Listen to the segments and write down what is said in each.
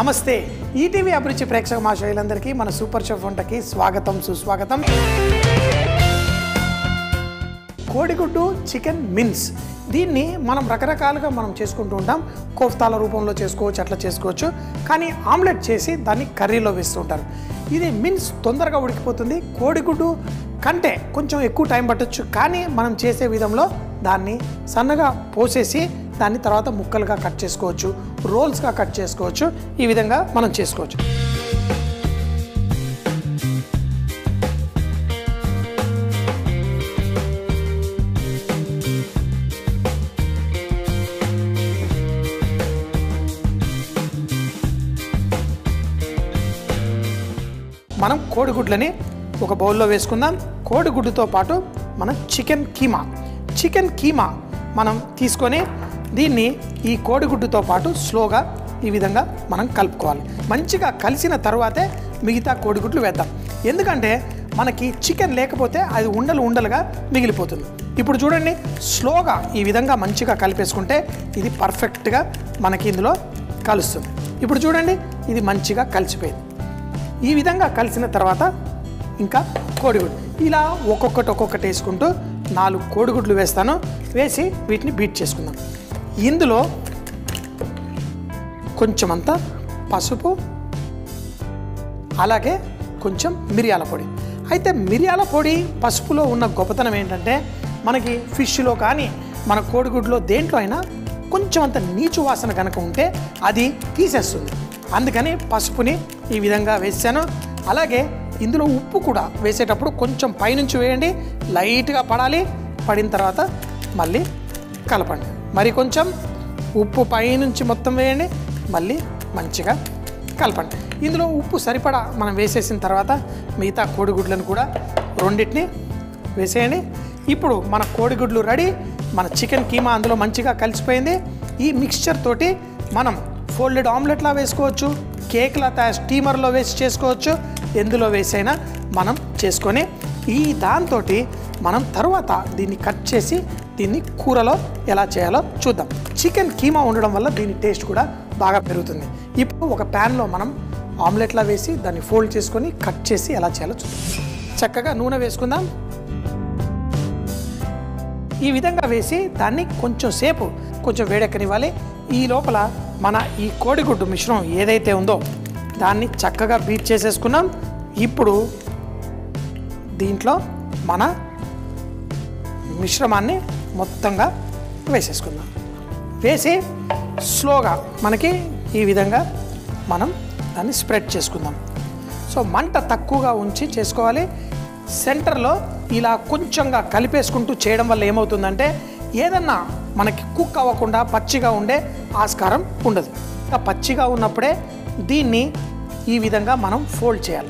నమస్తే. ఈటీవీ అభిరుచి ప్రేక్షక మహాశయులందరికీ మన సూపర్ షెఫ్ వంటకి స్వాగతం సుస్వాగతం. కోడిగుడ్డు చికెన్ మిన్స్. దీన్ని మనం రకరకాలుగా మనం చేసుకుంటూ ఉంటాం. కోఫ్తాల రూపంలో చేసుకోవచ్చు అట్లా చేసుకోవచ్చు. కానీ ఆమ్లెట్ చేసి దాన్ని కర్రీలో వేస్తుంటారు ఇది మిన్స్ తొందరగా ఉడికిపోతుంది. కోడిగుడ్డు కంటే కొంచెం ఎక్కువ టైం పట్టొచ్చు. కానీ మనం చేసే విధంలో దాన్ని సన్నగా పోసేసి దాన్ని తర్వాత ముక్కలుగా కట్ చేసుకోవచ్చు రోల్స్గా కట్ చేసుకోవచ్చు ఈ విధంగా మనం చేసుకోవచ్చు. మనం కోడిగుడ్లని ఒక బౌల్లో వేసుకుందాం. కోడిగుడ్డుతో పాటు మనం చికెన్ కీమా. చికెన్ కీమా మనం తీసుకొని దీన్ని ఈ కోడిగుడ్డుతో పాటు స్లోగా ఈ విధంగా మనం కలుపుకోవాలి. మంచిగా కలిసిన తర్వాతే మిగతా కోడిగుడ్లు వేద్దాం. ఎందుకంటే మనకి చికెన్ లేకపోతే అది ఉండలు ఉండలుగా మిగిలిపోతుంది. ఇప్పుడు చూడండి స్లోగా ఈ విధంగా మంచిగా కలిపేసుకుంటే ఇది పర్ఫెక్ట్గా మనకి ఇందులో కలుస్తుంది. ఇప్పుడు చూడండి ఇది మంచిగా కలిసిపోయింది. ఈ విధంగా కలిసిన తర్వాత ఇంకా కోడిగుడ్డు. ఇలా ఒక్కొక్కటి ఒక్కొక్కటి వేసుకుంటూ నాలుగు కోడిగుడ్లు వేస్తాను. వేసి వీటిని బీట్ చేసుకుందాం. ఇందులో కొంచెం పసుపు అలాగే కొంచెం మిరియాల పొడి. అయితే మిరియాల పొడి పసుపులో ఉన్న గొప్పతనం ఏంటంటే మనకి ఫిష్లో కానీ మన కోడిగుడ్లో దేంట్లో అయినా కొంచెం అంత నీచు వాసన కనుక ఉంటే అది తీసేస్తుంది. అందుకని పసుపుని ఈ విధంగా వేసాను. అలాగే ఇందులో ఉప్పు కూడా వేసేటప్పుడు కొంచెం పైనుంచి వేయండి లైట్గా పడాలి. పడిన తర్వాత మళ్ళీ కలపండి. మరి కొంచెం ఉప్పు పైనుంచి మొత్తం వేయండి. మళ్ళీ మంచిగా కలపండి. ఇందులో ఉప్పు సరిపడా మనం వేసేసిన తర్వాత మిగతా కోడిగుడ్లను కూడా రెండింటిని వేసేయండి. ఇప్పుడు మన కోడిగుడ్లు రెడీ. మన చికెన్ కీమా అందులో మంచిగా కలిసిపోయింది. ఈ మిక్స్చర్ తోటి మనం ఫోల్డెడ్ ఆమ్లెట్లా వేసుకోవచ్చు కేక్లా తయారు స్టీమర్లో వేసి చేసుకోవచ్చు. ఎందులో వేసైనా మనం చేసుకొని ఈ దాంతో మనం తర్వాత దీన్ని కట్ చేసి దీన్ని కూరలో ఎలా చేయాలో చూద్దాం. చికెన్ కీమా ఉండడం వల్ల దీని టేస్ట్ కూడా బాగా పెరుగుతుంది. ఇప్పుడు ఒక ప్యాన్లో మనం ఆమ్లెట్లా వేసి దాన్ని ఫోల్డ్ చేసుకొని కట్ చేసి ఎలా చేయాలో చూద్దాం. చక్కగా నూనె వేసుకుందాం. ఈ విధంగా వేసి దాన్ని కొంచెం సేపు కొంచెం వేడెక్కనివ్వాలి. ఈ లోపల మన ఈ కోడిగుడ్డు మిశ్రమం ఏదైతే ఉందో దాన్ని చక్కగా బీట్ చేసేసుకున్నాం. ఇప్పుడు దీంట్లో మన మిశ్రమాన్ని మొత్తంగా వేసేసుకుందాం. వేసి స్లోగా మనకి ఈ విధంగా మనం దాన్ని స్ప్రెడ్ చేసుకుందాం. సో మంట తక్కువగా ఉంచి చేసుకోవాలి. సెంటర్లో ఇలా కొంచెంగా కలిపేసుకుంటూ చేయడం వల్ల ఏమవుతుందంటే ఏదన్నా మనకి కుక్ అవ్వకుండా పచ్చిగా ఉండే ఆస్కారం ఉండదు. ఇంకా పచ్చిగా ఉన్నప్పుడే దీన్ని ఈ విధంగా మనం ఫోల్డ్ చేయాలి.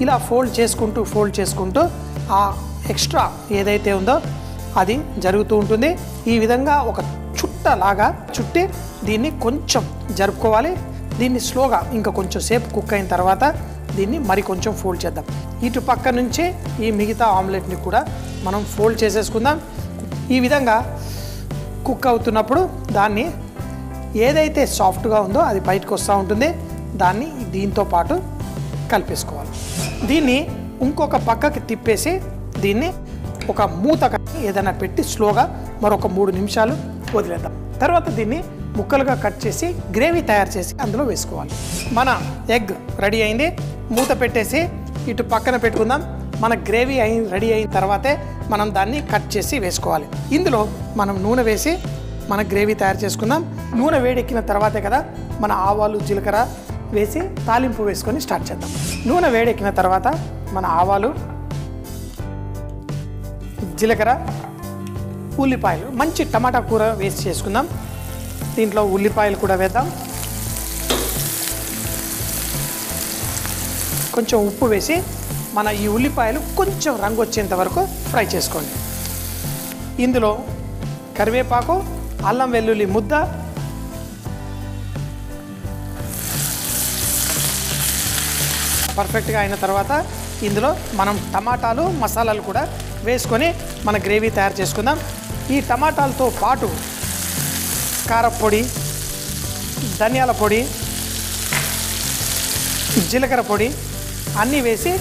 ఇలా ఫోల్డ్ చేసుకుంటూ ఫోల్డ్ చేసుకుంటూ ఆ ఎక్స్ట్రా ఏదైతే ఉందో అది జరుగుతూ ఉంటుంది. ఈ విధంగా ఒక చుట్టలాగా చుట్టి దీన్ని కొంచెం జరుపుకోవాలి. దీన్ని స్లోగా ఇంకా కొంచెం సేపు కుక్ అయిన తర్వాత దీన్ని మరి కొంచెం ఫోల్డ్ చేద్దాం. ఇటు పక్క నుంచి ఈ మిగతా ఆమ్లెట్ని కూడా మనం ఫోల్డ్ చేసేసుకుందాం. ఈ విధంగా కుక్ అవుతున్నప్పుడు దాన్ని ఏదైతే సాఫ్ట్గా ఉందో అది బయటకు వస్తూ ఉంటుంది. దాన్ని దీంతో పాటు కలిపేసుకోవాలి. దీన్ని ఇంకొక పక్కకి తిప్పేసి దీన్ని ఒక మూత కానీ ఏదైనా పెట్టి స్లోగా మరొక మూడు నిమిషాలు వదిలేద్దాం. తర్వాత దీన్ని ముక్కలుగా కట్ చేసి గ్రేవీ తయారు చేసి అందులో వేసుకోవాలి. మన ఎగ్ రెడీ అయింది. మూత పెట్టేసి ఇటు పక్కన పెట్టుకుందాం. మన గ్రేవీ అయిన రెడీ అయిన తర్వాతే మనం దాన్ని కట్ చేసి వేసుకోవాలి. ఇందులో మనం నూనె వేసి మన గ్రేవీ తయారు చేసుకుందాం. నూనె వేడెక్కిన తర్వాతే కదా మన ఆవాలు జీలకర్ర వేసి తాలింపు వేసుకొని స్టార్ట్ చేద్దాం. నూనె వేడెక్కిన తర్వాత మన ఆవాలు జీలకర్ర ఉల్లిపాయలు మంచి టమాటా కూర వేసి చేసుకుందాం. దీంట్లో ఉల్లిపాయలు కూడా వేద్దాం. కొంచెం ఉప్పు వేసి మన ఈ ఉల్లిపాయలు కొంచెం రంగు వచ్చేంత వరకు ఫ్రై చేసుకోండి. ఇందులో కరివేపాకు అల్లం వెల్లుల్లి ముద్ద పర్ఫెక్ట్గా అయిన తర్వాత ఇందులో మనం టమాటాలు మసాలాలు కూడా వేసుకొని మన గ్రేవీ తయారు చేసుకుందాం. ఈ టమాటాలతో పాటు కారపొడి ధనియాల పొడి జీలకర్ర పొడి అన్నీ వేసి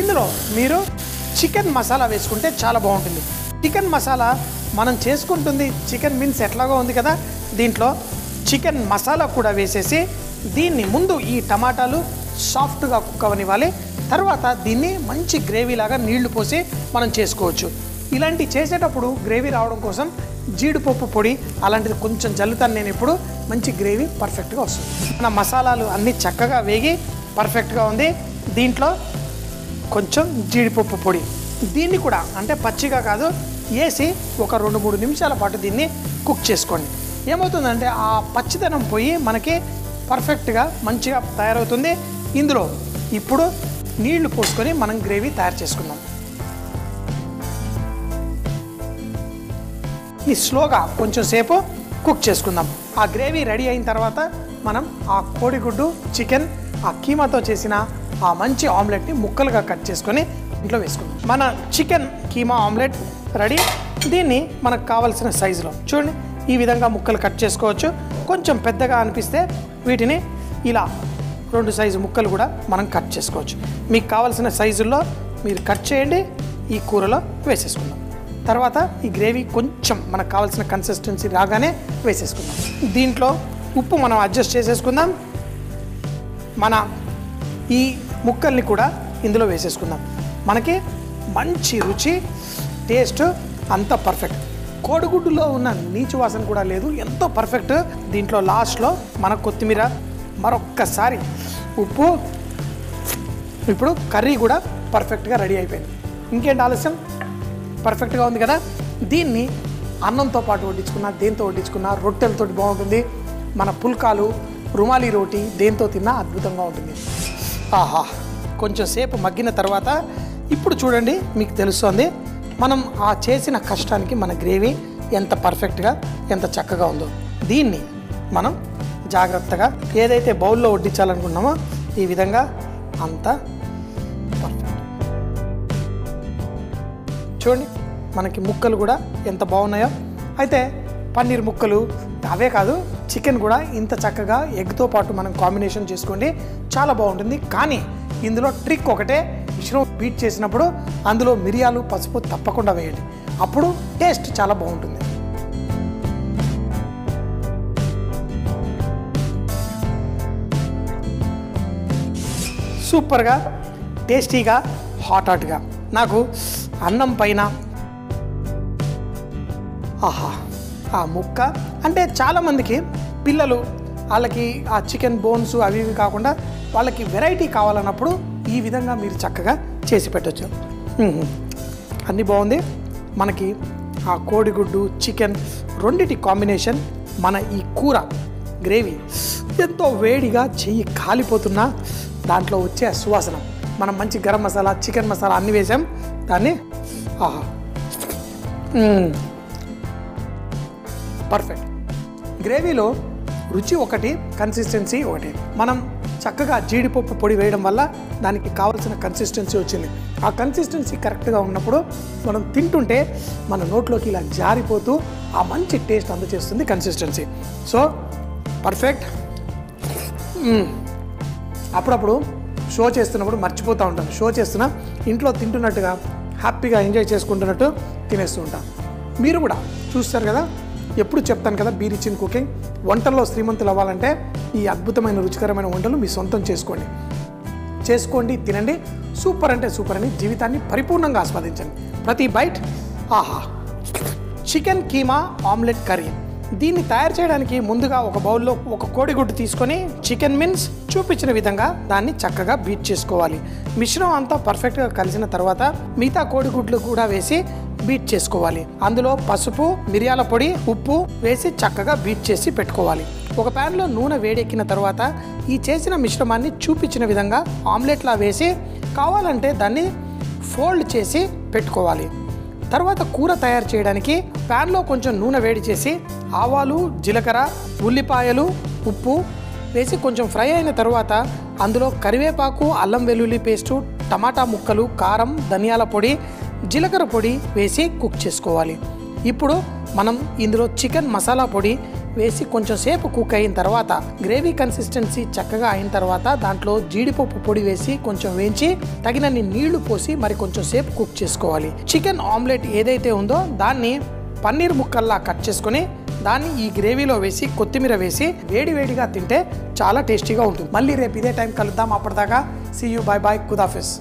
ఇందులో మీరు చికెన్ మసాలా వేసుకుంటే చాలా బాగుంటుంది. చికెన్ మసాలా మనం చేసుకుంటుంది చికెన్ మీన్స్ ఎట్లాగో ఉంది కదా? దీంట్లో చికెన్ మసాలా కూడా వేసేసి దీన్ని ముందు ఈ టమాటాలు సాఫ్ట్గా కుక్ అవనివ్వాలి తర్వాత దీన్ని మంచి గ్రేవీ లాగా నీళ్ళు పోసి మనం చేసుకోవచ్చు. ఇలాంటి చేసేటప్పుడు గ్రేవీ రావడం కోసం జీడిపప్పు పొడి అలాంటిది కొంచెం జల్లుతాను నేను ఇప్పుడు. మంచి గ్రేవీ పర్ఫెక్ట్గా వస్తుంది. మన మసాలాలు అన్నీ చక్కగా వేగి పర్ఫెక్ట్గా ఉంది. దీంట్లో కొంచెం జీడిపప్పు పొడి. దీన్ని కూడా అంటే పచ్చిగా కాదు వేసి ఒక రెండు మూడు నిమిషాల పాటు దీన్ని కుక్ చేసుకోండి. ఏమవుతుందంటే ఆ పచ్చిదనం పోయి మనకి పర్ఫెక్ట్గా మంచిగా తయారవుతుంది. ఇందులో ఇప్పుడు నీళ్ళు పోసుకొని మనం గ్రేవీ తయారు చేసుకుందాం. ఈ స్లోగా కొంచెం సేపు కుక్ చేసుకుందాం. ఆ గ్రేవీ రెడీ అయిన తర్వాత మనం ఆ కోడిగుడ్డు చికెన్ ఆ కీమాతో చేసిన ఆ మంచి ఆమ్లెట్ని ముక్కలుగా కట్ చేసుకొని ఇంట్లో వేసుకుందాం. మన చికెన్ కీమా ఆమ్లెట్ రెడీ. దీన్ని మనకు కావలసిన సైజులో చూడండి. ఈ విధంగా ముక్కలు కట్ చేసుకోవచ్చు. కొంచెం పెద్దగా అనిపిస్తే వీటిని ఇలా రెండు సైజు ముక్కలు కూడా మనం కట్ చేసుకోవచ్చు. మీకు కావలసిన సైజుల్లో మీరు కట్ చేయండి ఈ కూరలో వేసేసుకుందాం. తర్వాత ఈ గ్రేవీ కొంచెం మనకు కావాల్సిన కన్సిస్టెన్సీ రాగానే వేసేసుకుందాం. దీంట్లో ఉప్పు మనం అడ్జస్ట్ చేసేసుకుందాం. మన ఈ ముక్కల్ని కూడా ఇందులో వేసేసుకుందాం. మనకి మంచి రుచి టేస్ట్ అంత పర్ఫెక్ట్ కోడిగుడ్డులో ఉన్న నీచు వాసన కూడా లేదు ఎంతో పర్ఫెక్ట్ దీంట్లో లాస్ట్లో మన కొత్తిమీర మరొక్కసారి ఉప్పు. ఇప్పుడు కర్రీ కూడా పర్ఫెక్ట్గా రెడీ అయిపోయింది. ఇంకేంటి ఆలస్యం? పర్ఫెక్ట్గా ఉంది కదా? దీన్ని అన్నంతో పాటు వడ్డించుకున్నా దేంతో వడ్డించుకున్నా రొట్టెలతో బాగుంటుంది. మన పుల్కాలు రుమాలి రోటి దేంతో తిన్నా అద్భుతంగా ఉంటుంది. ఆహా! కొంచెం సేపు మగ్గిన తర్వాత ఇప్పుడు చూడండి మీకు తెలుస్తుంది. మనం ఆ చేసిన కష్టానికి మన గ్రేవీ ఎంత పర్ఫెక్ట్గా ఎంత చక్కగా ఉందో. దీన్ని మనం జాగ్రత్తగా ఏదైతే బౌల్లో వడ్డించాలనుకున్నామో ఈ విధంగా అంతా పర్ఫెక్ట్ చూడండి మనకి ముక్కలు కూడా ఎంత బాగున్నాయో. అయితే పన్నీర్ ముక్కలు అవే కాదు చికెన్ కూడా ఇంత చక్కగా ఎగ్తో పాటు మనం కాంబినేషన్ చేసుకోండి చాలా బాగుంటుంది. కానీ ఇందులో ట్రిక్ ఒకటే మిశ్రమం బీట్ చేసినప్పుడు అందులో మిరియాలు పసుపు తప్పకుండా వేయండి. అప్పుడు టేస్ట్ చాలా బాగుంటుంది. సూపర్గా టేస్టీగా హాట్ హాట్గా. నాకు అన్నం పైన ఆహా ఆ ముక్క. అంటే చాలామందికి పిల్లలు వాళ్ళకి ఆ చికెన్ బోన్స్ అవి ఇవి కాకుండా వాళ్ళకి వెరైటీ కావాలన్నప్పుడు ఈ విధంగా మీరు చక్కగా చేసి పెట్టచ్చు. అన్నీ బాగుంది. మనకి ఆ కోడిగుడ్డు చికెన్ రెండిటి కాంబినేషన్ మన ఈ కూర గ్రేవీ. ఎంతో వేడిగా చెయ్యి కాలిపోతున్నా దాంట్లో వచ్చే సువాసన. మనం మంచి గరం మసాలా చికెన్ మసాలా అన్నీ వేసాం. దాన్ని ఆహా. పర్ఫెక్ట్. గ్రేవీలో రుచి ఒకటి కన్సిస్టెన్సీ ఒకటి. మనం చక్కగా జీడిపప్పు పొడి వేయడం వల్ల దానికి కావాల్సిన కన్సిస్టెన్సీ వచ్చింది. ఆ కన్సిస్టెన్సీ కరెక్ట్గా ఉన్నప్పుడు మనం తింటుంటే మన నోట్లోకి ఇలా జారిపోతూ ఆ మంచి టేస్ట్ అందజేస్తుంది కన్సిస్టెన్సీ. So perfect. అప్పుడప్పుడు షో చేస్తున్నప్పుడు మర్చిపోతూ ఉంటాను షో చేస్తున్నా ఇంట్లో తింటున్నట్టుగా హ్యాపీగా ఎంజాయ్ చేసుకుంటున్నట్టు తినేస్తూ ఉంటాను మీరు కూడా చూస్తారు కదా ఎప్పుడు చెప్తాను కదా బీర్ ఇచ్చిన కుకింగ్. వంటల్లో శ్రీమంతులు అవ్వాలంటే ఈ అద్భుతమైన రుచికరమైన వంటలు మీ సొంతం చేసుకోండి. చేసుకోండి తినండి. సూపర్ అంటే సూపర్ అని జీవితాన్ని పరిపూర్ణంగా ఆస్వాదించండి. ప్రతి బైట్ ఆహా చికెన్ కీమా ఆమ్లెట్ కర్రీ. దీన్ని తయారు చేయడానికి ముందుగా ఒక బౌల్లో ఒక కోడిగుడ్డు తీసుకొని చికెన్ మిన్స్ చూపించిన విధంగా దాన్ని చక్కగా బీట్ చేసుకోవాలి. మిశ్రమం అంతా పర్ఫెక్ట్గా కలిసిన తర్వాత మిగతా కోడిగుడ్లు కూడా వేసి బీట్ చేసుకోవాలి. అందులో పసుపు మిరియాల పొడి ఉప్పు వేసి చక్కగా బీట్ చేసి పెట్టుకోవాలి. ఒక ప్యాన్లో నూనె వేడెక్కిన తర్వాత ఈ చేసిన మిశ్రమాన్ని చూపించిన విధంగా ఆమ్లెట్లా వేసి కావాలంటే దాన్ని ఫోల్డ్ చేసి పెట్టుకోవాలి. తర్వాత కూర తయారు చేయడానికి ప్యాన్లో కొంచెం నూనె వేడి చేసి ఆవాలు జీలకర్ర ఉల్లిపాయలు ఉప్పు వేసి కొంచెం ఫ్రై అయిన తర్వాత అందులో కరివేపాకు అల్లం వెల్లుల్లి పేస్టు టమాటా ముక్కలు కారం ధనియాల పొడి జీలకర్ర పొడి వేసి కుక్ చేసుకోవాలి. ఇప్పుడు మనం ఇందులో చికెన్ మసాలా పొడి వేసి కొంచెం సేపు కుక్ అయిన తర్వాత గ్రేవీ కన్సిస్టెన్సీ చక్కగా అయిన తర్వాత దాంట్లో జీడిపప్పు పొడి వేసి కొంచెం వేయించి తగినన్ని నీళ్ళు పోసి మరి కొంచెం సేపు కుక్ చేసుకోవాలి. చికెన్ ఆమ్లెట్ ఏదైతే ఉందో దాన్ని పన్నీర్ ముక్కల్లా కట్ చేసుకొని దాన్ని ఈ గ్రేవీలో వేసి కొత్తిమీర వేసి వేడి వేడిగా తింటే చాలా టేస్టీగా ఉంటుంది. మళ్ళీ రేపు ఇదే టైం కలుద్దాం. అప్పటిదాకా సీ యూ బాయ్ బాయ్ కుదాఫిస్